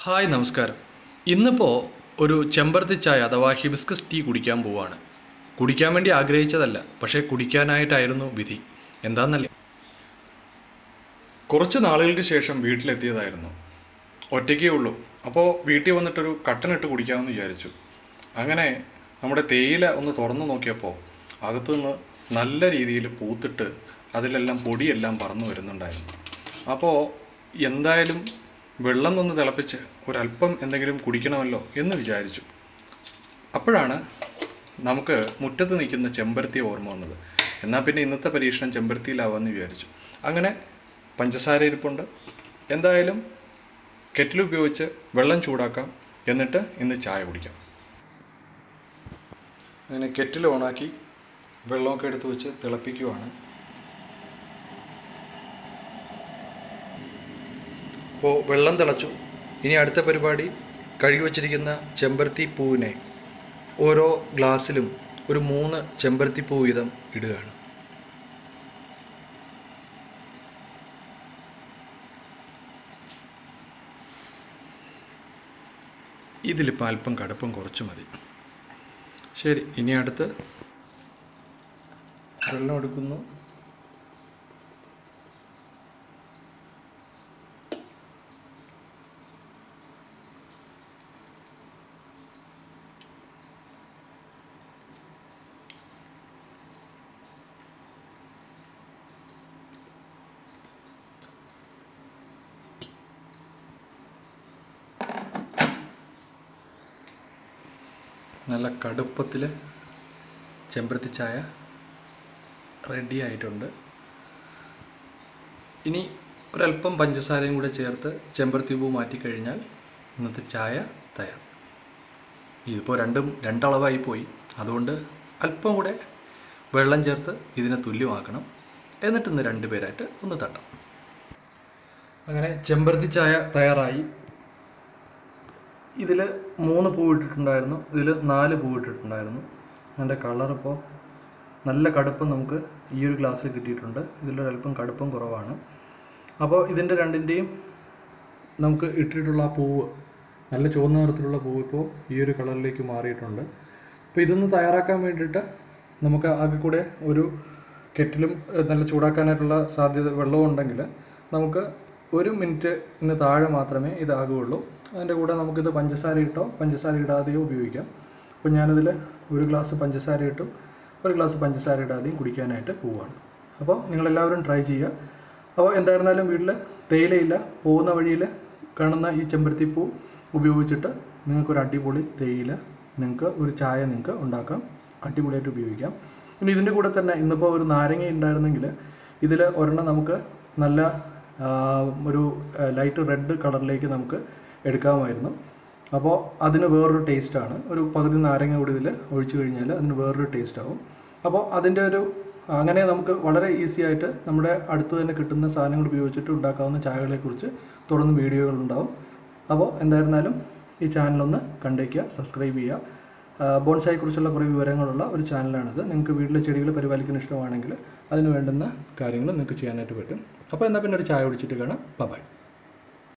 Hi നമസ്കാരം. ഇന്നിപ്പോൾ ഒരു ചെമ്പരത്തി ചായ അഥവാ ഹിബിസ്കസ് ടീ കുടിക്കാൻ പോവാണ്. കുടിക്കാൻ വേണ്ടി ആഗ്രഹിച്ചതല്ല പക്ഷേ കുടിക്കാനായിട്ടായിരുന്നു വിധി. എന്താണെന്നല്ലേ കുറച്ച് നാളുകൾക്ക് ശേഷം വീട്ടിലെത്തിയതായിരുന്നു. ഒറ്റയ്ക്കേ ഉള്ളൂ. അപ്പോൾ വീട്ടിൽ വന്നിട്ടൊരു കട്ടനിട്ട് കുടിക്കാമെന്ന് വിചാരിച്ചു. അങ്ങനെ നമ്മുടെ തേയില ഒന്ന് തുറന്നു നോക്കിയപ്പോൾ അകത്തുനിന്ന് നല്ല രീതിയിൽ പൂത്തിട്ട് അതിലെല്ലാം പൊടിയെല്ലാം പറന്നു വരുന്നുണ്ടായിരുന്നു. അപ്പോൾ എന്തായാലും വെള്ളം ഒന്ന് തിളപ്പിച്ച് ഒരല്പം എന്തെങ്കിലും കുടിക്കണമല്ലോ എന്ന് വിചാരിച്ചു. അപ്പോഴാണ് നമുക്ക് മുറ്റത്ത് നിൽക്കുന്ന ചെമ്പരത്തി ഓർമ്മ വന്നത്. എന്നാൽ പിന്നെ ഇന്നത്തെ പരീക്ഷണം ചെമ്പരത്തിയിലാവാമെന്ന് വിചാരിച്ചു. അങ്ങനെ പഞ്ചസാര ഇരിപ്പുണ്ട്. എന്തായാലും കെറ്റിൽ ഉപയോഗിച്ച് വെള്ളം ചൂടാക്കാം. എന്നിട്ട് ഇന്ന് ചായ കുടിക്കാം. അങ്ങനെ കെറ്റിൽ ഓണാക്കി വെള്ളമൊക്കെ എടുത്ത് വെച്ച് തിളപ്പിക്കുവാണ്. അപ്പോൾ വെള്ളം തിളച്ചു. ഇനി അടുത്ത പരിപാടി കഴുകി വച്ചിരിക്കുന്ന ചെമ്പരത്തി പൂവിനെ ഓരോ ഗ്ലാസ്സിലും ഒരു മൂന്ന് ചെമ്പരത്തി പൂ വീതം ഇടുകയാണ്. ഇതിലിപ്പോൾ അല്പം കടുപ്പം കുറച്ച് മതി. ശരി ഇനി അടുത്ത് വെള്ളം എടുക്കുന്നു. നല്ല കടുപ്പത്തിൽ ചെമ്പരത്തി ചായ റെഡി ആയിട്ടുണ്ട്. ഇനി ഒരല്പം പഞ്ചസാരയും കൂടെ ചേർത്ത് ചെമ്പരത്തി പൂ മാറ്റിക്കഴിഞ്ഞാൽ ഇന്നത്തെ ചായ തയ്യാർ. ഇതിപ്പോൾ രണ്ടും രണ്ടളവായി പോയി. അതുകൊണ്ട് അല്പം കൂടെ വെള്ളം ചേർത്ത് ഇതിനെ തുല്യമാക്കണം. എന്നിട്ട് ഇന്ന് രണ്ട് പേരായിട്ട് ഒന്ന് തട്ടാം. അങ്ങനെ ചെമ്പരത്തി ചായ തയ്യാറായി. ഇതിൽ മൂന്ന് പൂ ഇട്ടിട്ടുണ്ടായിരുന്നു. ഇതിൽ നാല് പൂ ഇട്ടിട്ടുണ്ടായിരുന്നു. അതിന്റെ കളറിപ്പോൾ നല്ല കടുപ്പം നമുക്ക് ഈ ഒരു ഗ്ലാസ്സിൽ കിട്ടിയിട്ടുണ്ട്. ഇതിലൊരല്പം കടുപ്പം കുറവാണ്. അപ്പോൾ ഇതിന്റെ രണ്ടിന്റെയും നമുക്ക് ഇട്ടിട്ടുള്ള ആ പൂവ് നല്ല ചുവന്ന നിറത്തിലുള്ള പൂവ് ഇപ്പോൾ ഈ ഒരു കളറിലേക്ക് മാറിയിട്ടുണ്ട്. അപ്പോൾ ഇതൊന്ന് തയ്യാറാക്കാൻ വേണ്ടിയിട്ട് നമുക്ക് ആകെ കൂടെ ഒരു കെറ്റിലും നല്ല ചൂടാക്കാനായിട്ടുള്ള സാധ്യത വെള്ളവും ഉണ്ടെങ്കിൽ നമുക്ക് ഒരു മിനിറ്റിന് താഴെ മാത്രമേ ഇതാകുകയുള്ളൂ. അതിന്റെ കൂടെ നമുക്കിത് പഞ്ചസാര ഇട്ടോ? പഞ്ചസാര ഇടാതെയോ ഉപയോഗിക്കാം. അപ്പോൾ ഞാനിതിൽ ഒരു ഗ്ലാസ് പഞ്ചസാര ഇട്ടും. ഒരു ഗ്ലാസ് പഞ്ചസാര ഇടാതെയും കുടിക്കാനായിട്ട് പോവുകയാണ് അപ്പോൾ നിങ്ങളെല്ലാവരും ട്രൈ ചെയ്യുക. അപ്പോൾ എന്തായിരുന്നാലും വീട്ടിൽ തേയിലയില്ല. പോകുന്ന വഴിയിൽ കാണുന്ന ഈ ചെമ്പരത്തിപ്പൂ ഉപയോഗിച്ചിട്ട് നിങ്ങൾക്കൊരു അടിപൊളി തേയില നിങ്ങൾക്ക് ഒരു ചായ നിങ്ങൾക്ക് ഉണ്ടാക്കാം. അടിപൊളിയായിട്ട് ഉപയോഗിക്കാം. ഇനി ഇതിന്റെ കൂടെ തന്നെ ഇന്നിപ്പോൾ ഒരു നാരങ്ങ ഉണ്ടായിരുന്നെങ്കിൽ ഇതിൽ ഒരെണ്ണം നമുക്ക് നല്ല ഒരു ലൈറ്റ് റെഡ് കളറിലേക്ക് നമുക്ക് എടുക്കാമായിരുന്നു. അപ്പോൾ അതിന് വേറൊരു ടേസ്റ്റാണ് ഒരു പകുതി നാരങ്ങ കൂടി ഇതിൽ ഒഴിച്ചു കഴിഞ്ഞാൽ അതിന് വേറൊരു ടേസ്റ്റ് ആവും. അപ്പോൾ അതിന്റെ ഒരു അങ്ങനെ നമുക്ക് വളരെ ഈസി ആയിട്ട് നമ്മുടെ അടുത്ത് തന്നെ കിട്ടുന്ന സാധനങ്ങൾ ഉപയോഗിച്ചിട്ട് ഉണ്ടാക്കാവുന്ന ചായകളെക്കുറിച്ച് തുടർന്ന് വീഡിയോകളുണ്ടാവും അപ്പോൾ എന്തായിരുന്നാലും ഈ ചാനലൊന്ന് കണ്ടേക്കുക സബ്സ്ക്രൈബ് ചെയ്യുക. ബോൺസായെക്കുറിച്ചുള്ള കുറേ വിവരങ്ങളുള്ള ഒരു ചാനലാണിത് നിങ്ങൾക്ക് വീട്ടിലെ ചെടികൾ പരിപാലിക്കാൻ ഇഷ്ടമാണെങ്കിൽ അതിന് വേണ്ടുന്ന കാര്യങ്ങൾ നിങ്ങൾക്ക് ചെയ്യാനായിട്ട് പറ്റും. അപ്പോൾ എന്നാൽ പിന്നെ ഒരു ചായ കുടിച്ചിട്ട് കാണാം. ബൈ